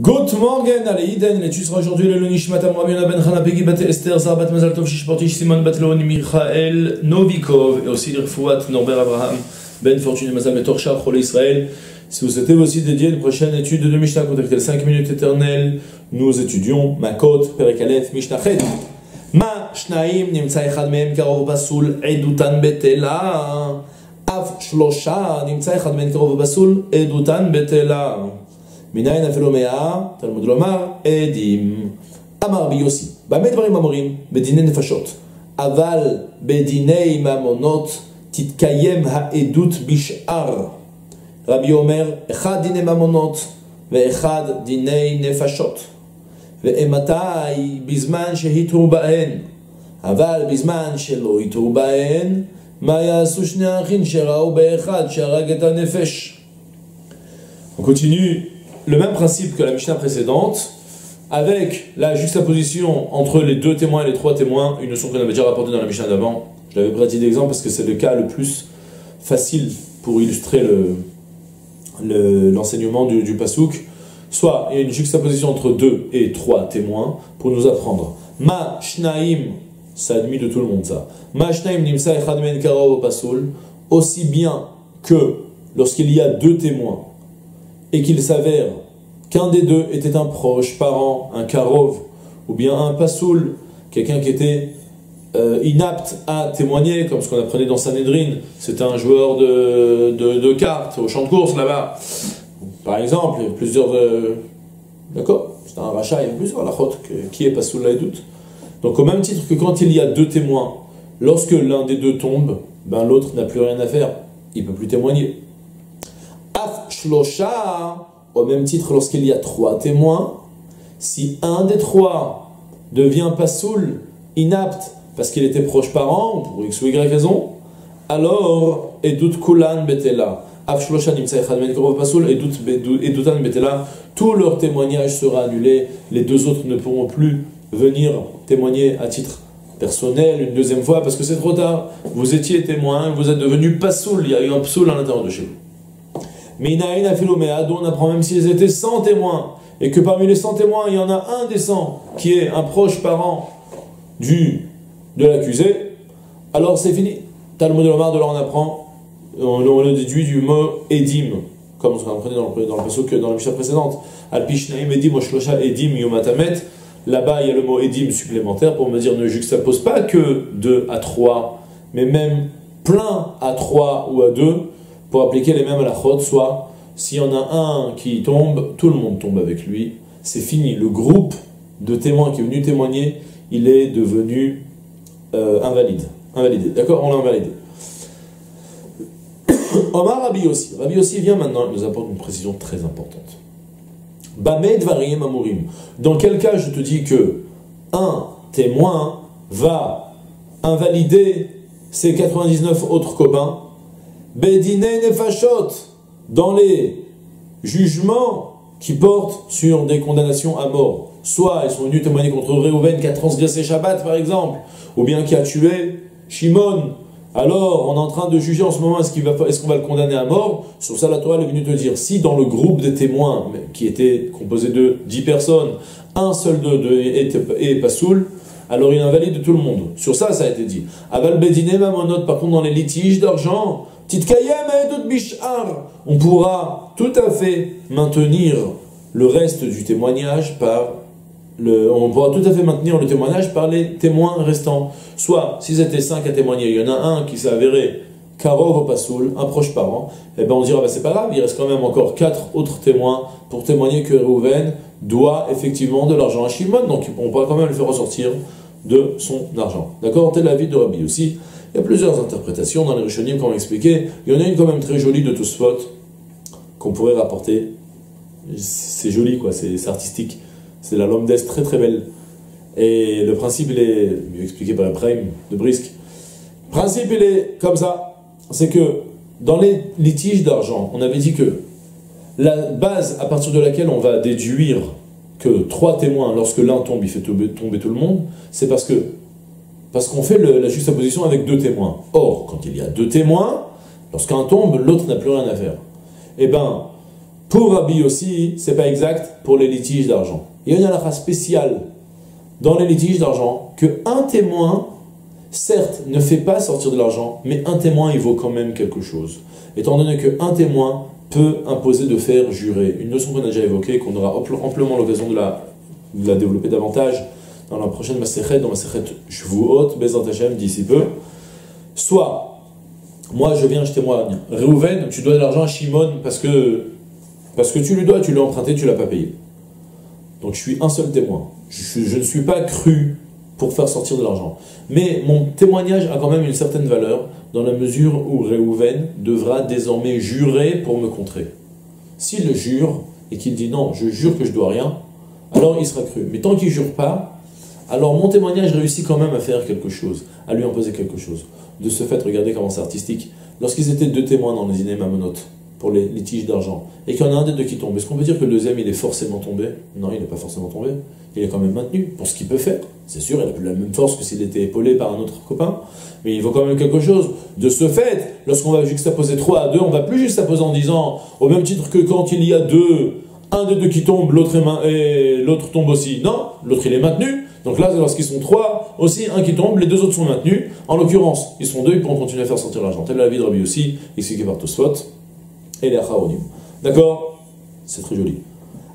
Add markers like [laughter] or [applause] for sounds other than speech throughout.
Good morning, allez, Iden, l'étude sera aujourd'hui le Lunishmat Amrabi Ben Chana Pegi Bat Esther Zarbat Mazal Tov Shishportish Simon Batlon Michael Novikov et aussi l'Irfouat Norbert Abraham Ben Fortune Mazal Betorchar Chol Israël. Si vous souhaitez aussi dédier une prochaine étude de Mishnah, contactez 5 minutes éternelles. Nous étudions Makot, Perekalef, Mishnah Ched. Ma Shnaim Nimtsa Echad Mehem Karov Basul Edutan Betela. Av Shlosha Nimtsa Echad Mehem Karov Basul Edutan Betela. מניין אפילו מאה, תלמוד לומר, עדים. אמר רבי יוסי, במה דברים אמורים? בדיני נפשות. אבל בדיני ממונות תתקיים העדות בשאר. רבי אומר, אחד דיני ממונות ואחד דיני נפשות. ואימתי? בזמן שהתרו בהן. אבל בזמן שלא התרו בהן, מה יעשו שני האחים שראו באחד שהרג את הנפש? On continue le même principe que la Mishnah précédente, avec la juxtaposition entre les deux témoins et les trois témoins, une notion qu'on avait déjà rapportée dans la Mishnah d'avant. Je l'avais pris d'exemple parce que c'est le cas le plus facile pour illustrer l'enseignement le, du, du. Soit il y a une juxtaposition entre deux et trois témoins pour nous apprendre. Ma shnaim, ça admet de tout le monde ça. Ma shnaim nimsa pasul, aussi bien que lorsqu'il y a deux témoins et qu'il s'avère qu'un des deux était un proche, parent, un karov, ou bien un pasoul, quelqu'un qui était euh, inapte à témoigner, comme ce qu'on apprenait dans Sanhedrin, c'était un joueur de, de, cartes au champ de course là-bas. Par exemple, il y a plusieurs. Euh, d'accord C'est un rachat, il y a plusieurs la qui est pasoul et doute. Donc, au même titre que quand il y a deux témoins, lorsque l'un des deux tombe, ben, l'autre n'a plus rien à faire, il ne peut plus témoigner. Shlosha, au même titre lorsqu'il y a trois témoins, si un des trois devient pasoul, inapte, parce qu'il était proche parent, pour x ou y raison, alors, edut kulan betela, tout leur témoignage sera annulé, les deux autres ne pourront plus venir témoigner à titre personnel une deuxième fois parce que c'est trop tard. Vous étiez témoin, vous êtes devenu pasoul, il y a eu un psoul à l'intérieur de chez vous. Mais on apprend même s'ils étaient 100 témoins, et que parmi les 100 témoins, il y en a un des 100 qui est un proche parent du, de l'accusé, alors c'est fini. Talmud de Lomar, de là on apprend, on, le déduit du mot edim, comme on apprenait dans le, dans le que dans la Mishnah précédente. Alpishnaim edim, oshlosha edim, yomatamet. Là-bas, il y a le mot edim supplémentaire pour me dire ne juxtapose pas que 2 à 3, mais même plein à 3 ou à 2 pour appliquer les mêmes à la chod, soit s'il y en a un qui tombe, tout le monde tombe avec lui. C'est fini. Le groupe de témoins qui est venu témoigner, il est devenu euh, invalide. Invalidé. D'accord? On l'a invalidé. [coughs] Omar Rabbi aussi. Rabbi aussi vient maintenant et nous apporte une précision très importante. Bamed variem amurim. Dans quel cas je te dis que un témoin va invalider ses 99 autres copains Bedine Nefashot, dans les jugements qui portent sur des condamnations à mort. Soit ils sont venus témoigner contre Réhouven qui a transgressé Shabbat, par exemple, ou bien qui a tué Shimon. Alors, on est en train de juger en ce moment, est-ce qu'on va, est va, le condamner à mort? Sur ça, la Torah est venue te dire, si dans le groupe des témoins, qui était composé de 10 personnes, un seul de, de est, pas saoul, alors il invalide tout le monde. Sur ça, ça a été dit. Aval Bedine Mamonot, par contre, dans les litiges d'argent, on pourra tout à fait maintenir le reste du témoignage par le, on pourra tout à fait maintenir le témoignage par les témoins restants. Soit, s'ils étaient cinq à témoigner, il y en a un qui s'est avéré Karov un proche parent, et eh ben on dira, bah, c'est pas grave, il reste quand même encore quatre autres témoins pour témoigner que Reuven doit effectivement de l'argent à Shimon, donc on pourra quand même le faire ressortir de son argent. D'accord? Tel vie de Rabbi aussi. Y a plusieurs interprétations dans les Rishonim qu'on va expliquer. Il y en a une quand même très jolie de Tosfot qu'on pourrait rapporter. C'est joli, quoi, c'est artistique. C'est la Lomdes très très belle. Et le principe, il est mieux expliqué par Prime de Brisque. Le principe, il est comme ça. C'est que dans les litiges d'argent, on avait dit que la base à partir de laquelle on va déduire que trois témoins, lorsque l'un tombe, il fait tomber tout le monde, c'est parce que parce qu'on fait la juste opposition avec deux témoins. Or, quand il y a deux témoins, lorsqu'un tombe, l'autre n'a plus rien à faire. Eh bien, Pour Rabbi aussi, c'est pas exact pour les litiges d'argent. Il y a une halakha spéciale dans les litiges d'argent que un témoin, certes, ne fait pas sortir de l'argent, mais un témoin, il vaut quand même quelque chose. Étant donné qu'un témoin peut imposer de faire jurer. Une notion qu'on a déjà évoquée, qu'on aura amplement l'occasion de la, de la développer davantage dans la prochaine Maserhet, dans Maserhet Shvuot, Bezant Hashem, d'ici peu. Soit, moi je viens, je témoigne, Réhouven, tu dois de l'argent à Shimon parce que, parce que tu lui dois, tu l'as emprunté, tu l'as pas payé. Donc je suis un seul témoin. Je, je ne suis pas cru pour faire sortir de l'argent. Mais mon témoignage a quand même une certaine valeur dans la mesure où Réhouven devra désormais jurer pour me contrer. S'il le jure et qu'il dit non, je jure que je dois rien, alors il sera cru. Mais tant qu'il jure pas, alors mon témoignage réussit quand même à faire quelque chose, à lui imposer quelque chose. De ce fait, regardez comment c'est artistique. Lorsqu'ils étaient deux témoins dans les dîners mamonotes pour les litiges d'argent, et qu'il y en a un des deux qui tombe, est-ce qu'on peut dire que le deuxième il est forcément tombé? Non, il n'est pas forcément tombé. Il est quand même maintenu pour ce qu'il peut faire. C'est sûr, il n'a plus la même force que s'il était épaulé par un autre copain, mais il vaut quand même quelque chose. De ce fait, lorsqu'on va juxtaposer 3 à 2, on va plus juxtaposer en disant, au même titre que quand il y a deux, un des deux qui tombe, l'autre et l'autre tombe aussi. Non, l'autre il est maintenu. Donc là, lorsqu'ils sont trois, aussi un qui tombe, les deux autres sont maintenus. En l'occurrence, ils sont deux, ils pourront continuer à faire sortir l'argent. Est la vie de Rabbi aussi, expliqué par Tosfot et les Acharonim. D'accord? C'est très joli.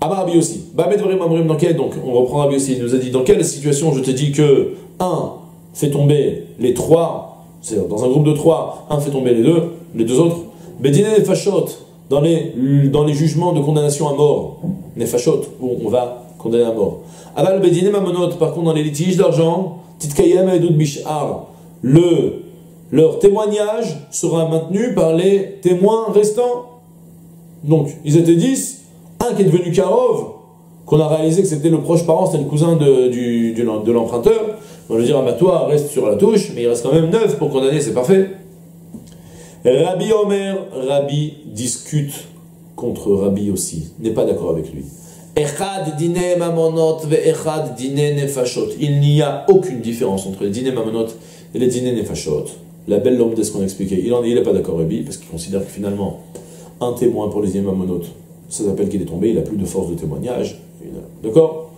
Amar Rabbi aussi. dans quel, donc on reprend Rabbi aussi, il nous a dit dans quelle situation je te dis que un fait tomber les trois, c'est dans un groupe de trois, un fait tomber les deux, les deux autres. Bedine et Fachot, dans les, dans les jugements de condamnation à mort, les Fachot, où on va condamner à mort. Aval Bedine Mamonot, par contre, dans les litiges d'argent, Titkayem et Bishar, le, leur témoignage sera maintenu par les témoins restants. Donc, ils étaient dix, un qui est devenu Karov, qu'on a réalisé que c'était le proche parent, c'était le cousin de, du, de l'emprunteur. On va lui dire, ah bah toi, reste sur la touche, mais il reste quand même neuf pour condamner, c'est parfait. Rabbi Omer, Rabbi discute contre Rabbi aussi, n'est pas d'accord avec lui. Il n'y a aucune différence entre les dîners mamonot et les dîners nefashot. La belle lampe de ce qu'on a expliqué. Il n'est pas d'accord Rabbi, parce qu'il considère que finalement, un témoin pour les dîners mamonot, ça s'appelle qu'il est tombé, il n'a plus de force de témoignage. D'accord?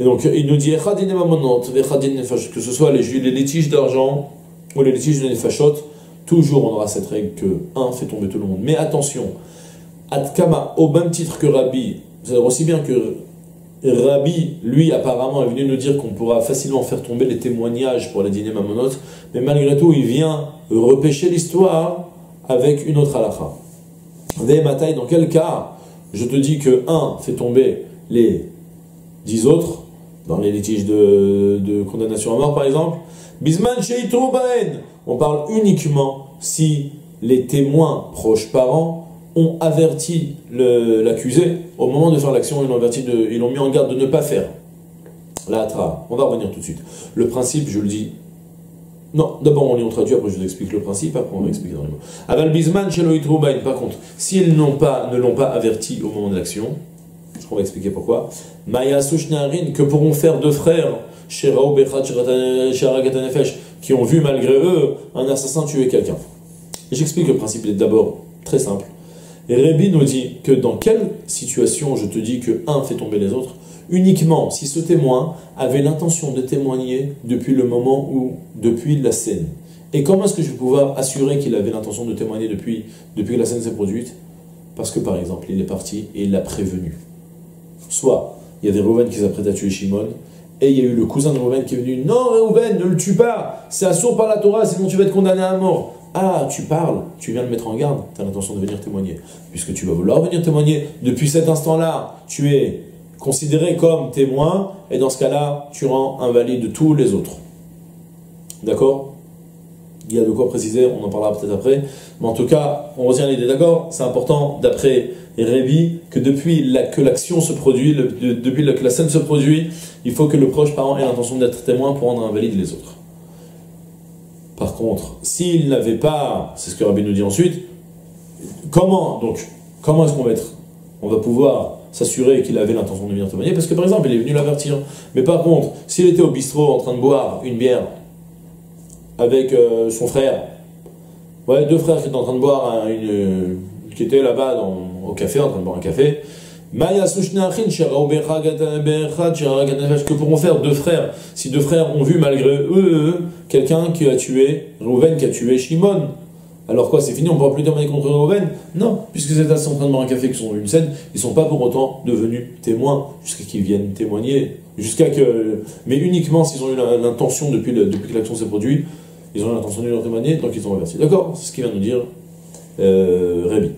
Et donc, il nous dit que ce soit les, les litiges d'argent ou les litiges de nefashot, toujours on aura cette règle que un fait tomber tout le monde. Mais attention, Adkama, au même titre que Rabbi, c'est-à-dire aussi bien que Rabbi, lui, apparemment, est venu nous dire qu'on pourra facilement faire tomber les témoignages pour les dîners mamonotes, mais malgré tout, il vient repêcher l'histoire avec une autre halakha. Matai, dans quel cas je te dis que un fait tomber les dix autres, dans les litiges de, de condamnation à mort par exemple, Bisman on parle uniquement si les témoins proches parents ont averti l'accusé au moment de faire l'action, ils l'ont averti mis en garde de ne pas faire. La on va revenir tout de suite. Le principe, je le dis. Non, d'abord on lit, on traduit, après je vous explique le principe, après on va expliquer dans les mots. Aval bisman par contre, s'ils n'ont pas, ne l'ont pas averti au moment de l'action, on va expliquer pourquoi. Maya Sushnarin, que pourront faire deux frères, qui ont vu malgré eux un assassin tuer quelqu'un. J'explique le principe, est d'abord très simple. Et Rébi nous dit que dans quelle situation je te dis que un fait tomber les autres Uniquement si ce témoin avait l'intention de témoigner depuis le moment où, depuis la scène. Et comment est-ce que je vais pouvoir assurer qu'il avait l'intention de témoigner depuis, depuis que la scène s'est produite? Parce que par exemple, il est parti et il l'a prévenu. Soit il y a des Rouven qui s'apprêtent à tuer Shimon, et il y a eu le cousin de Rouven qui est venu. Non, Rouven, ne le tue pas. C'est assourd par la Torah, sinon tu vas être condamné à mort. Ah, tu parles, tu viens de mettre en garde, tu as l'intention de venir témoigner. Puisque tu vas vouloir venir témoigner, depuis cet instant-là, tu es considéré comme témoin, et dans ce cas-là, tu rends invalide tous les autres. D'accord? Il y a de quoi préciser, on en parlera peut-être après. Mais en tout cas, on retient l'idée, d'accord? C'est important, d'après Rébi, que depuis que l'action se produit, depuis que la scène se produit, il faut que le proche parent ait l'intention d'être témoin pour rendre invalide les autres. Par contre, s'il n'avait pas, c'est ce que Rabbi nous dit ensuite, comment donc comment est-ce qu'on va être, on va pouvoir s'assurer qu'il avait l'intention de venir témoigner? Parce que par exemple, il est venu l'avertir. Mais par contre, s'il était au bistrot en train de boire une bière avec euh, son frère, ouais, deux frères qui étaient en train de boire une, qui étaient là-bas au café, en train de boire un café. Que pourront faire deux frères si deux frères ont vu malgré eux, quelqu'un qui a tué, Rouven qui a tué Shimon alors quoi, c'est fini, on ne pourra plus témoigner contre Rouven Non, puisque ces tas sont en train de boire un café qui sont une scène, ils ne sont pas pour autant devenus témoins jusqu'à qu'ils viennent témoigner. Jusqu'à que. Mais uniquement s'ils ont eu l'intention depuis, que l'action s'est produite, ils ont l'intention de leur témoigner, donc ils ont reversé. D'accord C'est ce qu'il vient nous dire euh.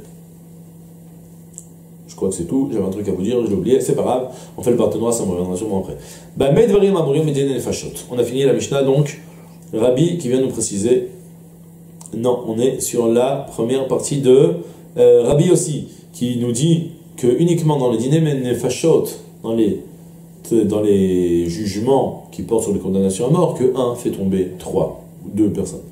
Je crois que c'est tout. J'avais un truc à vous dire, je l'ai oublié. C'est pas grave. On fait le partenariat, ça me reviendra sûrement après. Bah, on a fini la Mishnah donc. Rabbi qui vient nous préciser. Non, on est sur la première partie de euh, Rabbi aussi, qui nous dit que uniquement dans les dîners nefashot, dans les, dans les jugements qui portent sur les condamnations à mort, que un fait tomber trois ou deux personnes.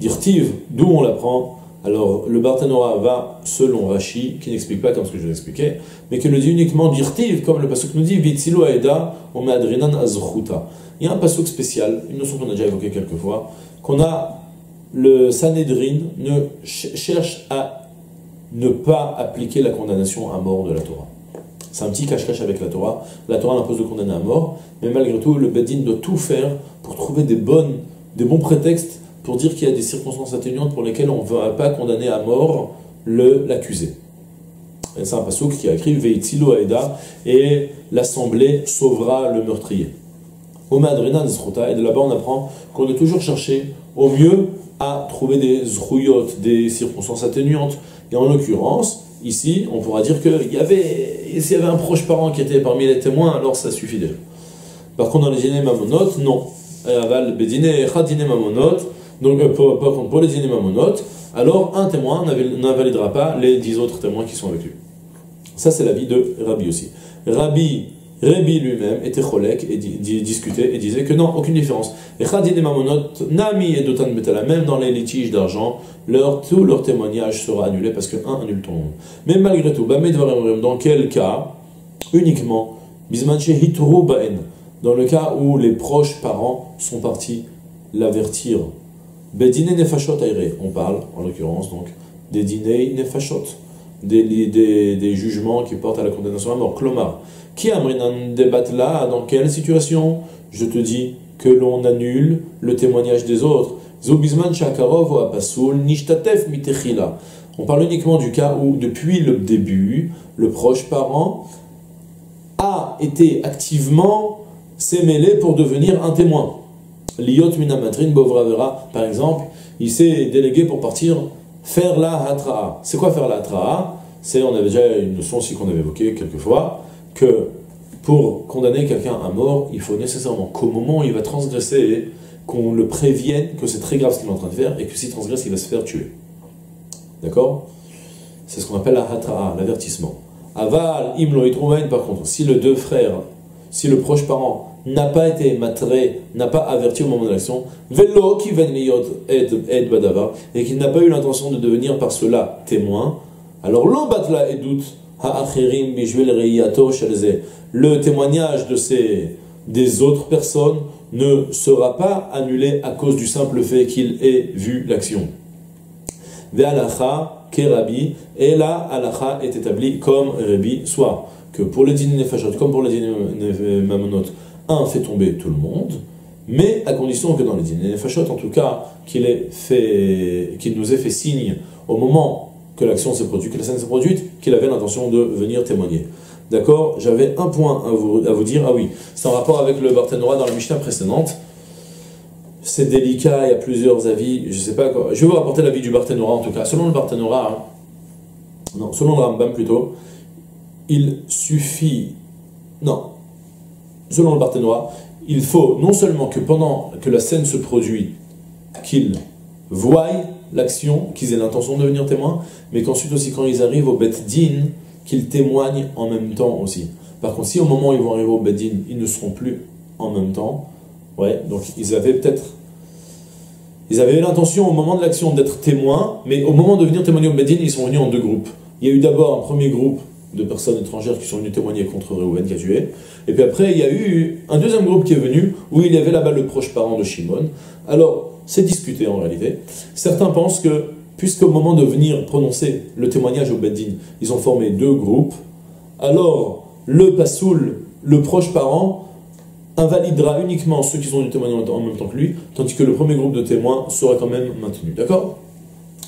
Dirtiv, d'où on l'apprend alors, le Barthénora va selon Rashi, qui n'explique pas comme ce que je vous expliquais, mais qui le dit uniquement d'Irtiv, comme le Pasuk nous dit, Vitsilo Aeda, Omeadrinan Azruta. Il y a un Pasuk spécial, une notion qu'on a déjà évoquée quelques fois, qu'on a, le Sanhedrin ne cherche à ne pas appliquer la condamnation à mort de la Torah. C'est un petit cache-cache avec la Torah. La Torah impose de condamner à mort, mais malgré tout, le Bedin doit tout faire pour trouver des, bonnes, des bons prétextes pour dire qu'il y a des circonstances atténuantes pour lesquelles on ne va pas condamner à mort l'accusé. C'est un passouk qui a écrit Veitzilo Aeda et l'assemblée sauvera le meurtrier. et de là-bas on apprend qu'on doit toujours chercher au mieux à trouver des zrouillottes, des circonstances atténuantes. Et en l'occurrence, ici, on pourra dire qu'il y avait, s'il y avait un proche parent qui était parmi les témoins, alors ça suffit déjà. Par contre, dans les dîners mamonot, non. Aval bedine mamonot, donc euh, pour, pour les dîners mamonotes, alors un témoin n'invalidera pas les dix autres témoins qui sont avec lui. Ça, c'est l'avis de Rabbi aussi. Rabbi, Rabbi lui-même était cholek et discutait et disait que non, aucune différence. Et Nami et Dotan même dans les litiges d'argent, leur, tout leur témoignage sera annulé parce que un annule le monde. Mais malgré tout, dans quel cas? Uniquement, dans le cas où les proches parents sont partis l'avertir On parle en l'occurrence donc des dîners nefashot, des, des, des, jugements qui portent à la condamnation à mort. Klomar, qui amrinan débat là Dans quelle situation? Je te dis que l'on annule le témoignage des autres. Zobizman shakarov nishtatef mitechila. On parle uniquement du cas où, depuis le début, le proche parent a été activement s'est pour devenir un témoin. Liot minamatrin bovravera, par exemple, il s'est délégué pour partir faire la hatra'a. C'est quoi faire la hatra'a? C'est, on avait déjà une notion aussi qu'on avait évoquée quelques fois, que pour condamner quelqu'un à mort, il faut nécessairement qu'au moment où il va transgresser, qu'on le prévienne que c'est très grave ce qu'il est en train de faire et que s'il transgresse, il va se faire tuer. D'accord? C'est ce qu'on appelle la hatra'a, l'avertissement. Aval, imlo par contre, si le deux frères, si le proche parent n'a pas été matré, n'a pas averti au moment de l'action, velo qui badava, et qu'il n'a pas eu l'intention de devenir par cela témoin, alors edut ha'achirim le témoignage de ces, des autres personnes ne sera pas annulé à cause du simple fait qu'il ait vu l'action. Ve'alacha kerabi, et là, alacha est établi comme Rabbi, soit. Que pour les dîners nefashot, comme pour les dîners mamonot, un, fait tomber tout le monde, mais à condition que dans les dîners fachot, en tout cas, qu'il nous ait fait signe au moment que l'action s'est produite, que la scène s'est produite, qu'il avait l'intention de venir témoigner. D'accord? J'avais un point à vous, dire. Ah oui, c'est en rapport avec le Barthénora dans la Mishnah précédente. C'est délicat, il y a plusieurs avis. Je sais pas quoi. Je vais vous rapporter l'avis du Barthénora en tout cas. Selon le Barthénora, hein, non, selon le Rambam plutôt, il suffit. Non, selon le Barthénois, il faut non seulement que pendant que la scène se produit, qu'ils voient l'action, qu'ils aient l'intention de devenir témoins, mais qu'ensuite aussi quand ils arrivent au Bet Din, qu'ils témoignent en même temps aussi. Par contre, si au moment où ils vont arriver au Bet Din, ils ne seront plus en même temps, ouais, donc ils avaient peut-être ils avaient l'intention au moment de l'action d'être témoins, mais au moment de venir témoigner au Bedin, ils sont venus en deux groupes. Il y a eu d'abord un premier groupe de personnes étrangères qui sont venues témoigner contre Reuven qui a tué. Et puis après, il y a eu un deuxième groupe qui est venu, où il y avait là-bas le proche parent de Shimon. Alors, c'est discuté en réalité. Certains pensent que, puisqu'au moment de venir prononcer le témoignage au Beddin, ils ont formé deux groupes, alors le Pasoul, le proche parent, invalidera uniquement ceux qui ont du témoignage en même temps que lui, tandis que le premier groupe de témoins sera quand même maintenu. D'accord?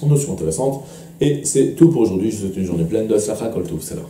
Notion intéressante. Et c'est tout pour aujourd'hui. Je vous souhaite une journée pleine de Aslacha Kol Salam.